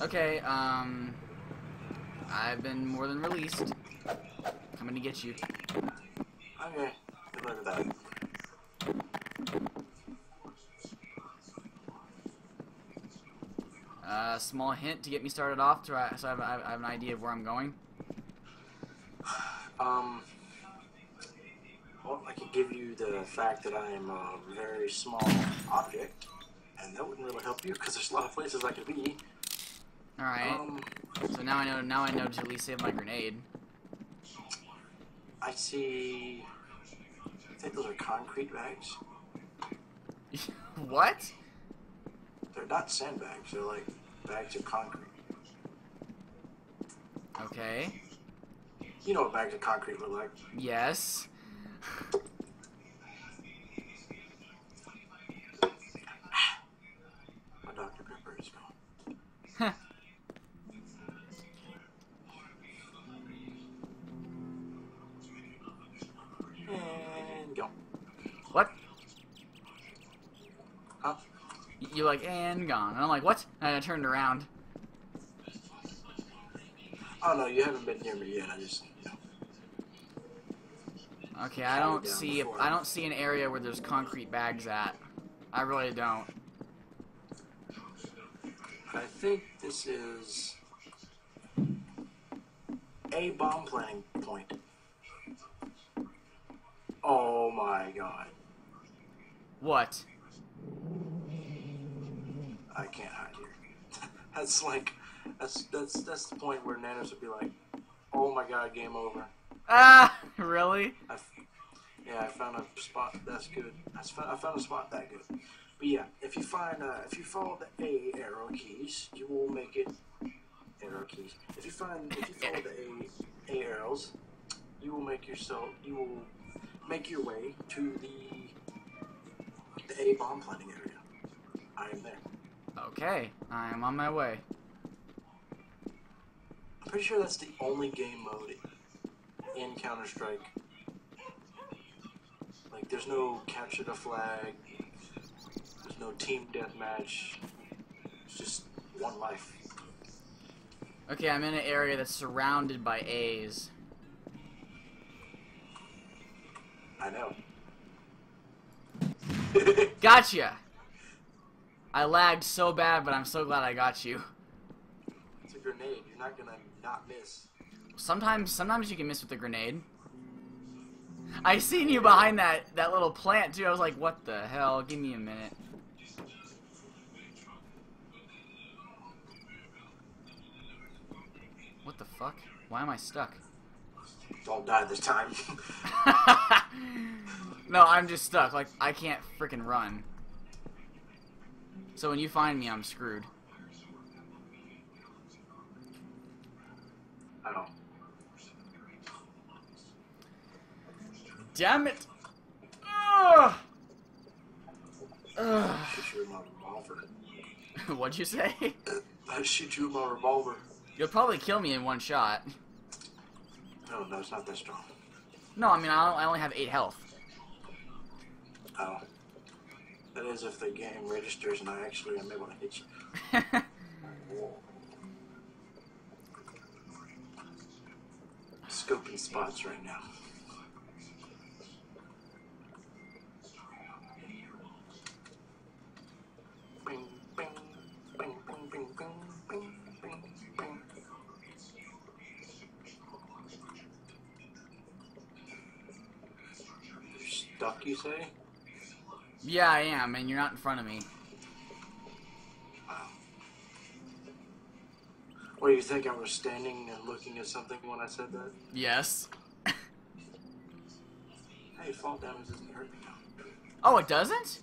Okay, um, I've been more than released. Coming to get you. Okay, good luck with that. Uh, small hint to get me started off, to, uh, so I have, I have an idea of where I'm going. Um, well, I could give you the fact that I am a very small object, and that wouldn't really help you because there's a lot of places I could be. All right. Um, so now I know. Now I know to at least save my grenade. I see. I think those are concrete bags. what? They're not sandbags. They're like bags of concrete. Okay. You know what bags of concrete look like. Yes. go. what? Huh? Y- You like and gone, and I'm like, what? And I turned around. Oh no, you haven't been near me yet. I just. You know. Okay, I don't see. before. I don't see an area where there's concrete bags at. I really don't. I think this is a bomb planting point. Oh my god. What? I can't hide here. that's like that's that's that's the point where Nanos would be like, "Oh my god, game over." Ah, really? I f- yeah, I found a spot that's good. I s- I found a spot that good. But yeah, if you find uh, if you follow the A arrow keys, you will make it. Arrow keys. If you find if you follow the A A arrows, you will make yourself. You will make your way to the the A bomb planting area. I am there. Okay, I am on my way. I'm pretty sure that's the only game mode in Counter Strike. Like, there's no capture the flag. There's no team deathmatch. It's just one life. Okay, I'm in an area that's surrounded by A's. I know. Gotcha! I lagged so bad, but I'm so glad I got you. it's a grenade. You're not gonna not miss. Sometimes, sometimes you can miss with a grenade. I seen you behind that that little plant too. I was like, what the hell? Give me a minute. What the fuck? Why am I stuck? Don't die this time. no, I'm just stuck. Like I can't freaking run. So when you find me, I'm screwed. I don't. Damn it! Ugh. Ugh. Shoot my revolver. What'd you say? I shoot you with my revolver. You'll probably kill me in one shot. No, no, it's not that strong. No, I mean I I only have eight health. Oh. That is if the game registers and I actually am able to hit you. Scoping spots right now. Stuck, you say? yeah, I am, and you're not in front of me. What do you think? I was standing and looking at something when I said that? Yes. Hey, fall damage doesn't hurt me now. Oh, it doesn't?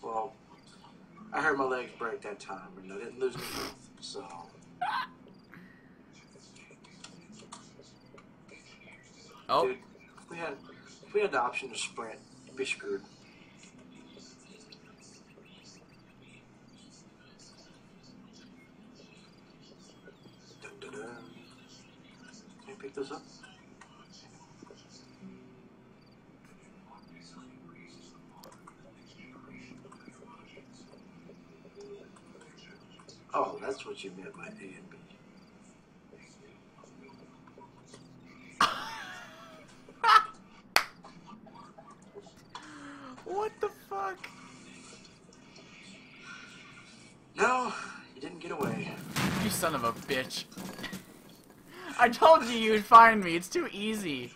Well, I heard my legs break that time, and I didn't lose any health, so. Oh, Dude, we had, if we had the option to sprint, you'd be screwed. Dun, dun, dun. Can you pick those up? Oh, that's what you meant by A and B. What the fuck? No, you didn't get away. You son of a bitch. I told you you'd find me. It's too easy.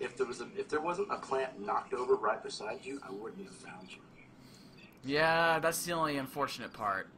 If there was a, if there wasn't a plant knocked over right beside you, I wouldn't have found you. Yeah, that's the only unfortunate part.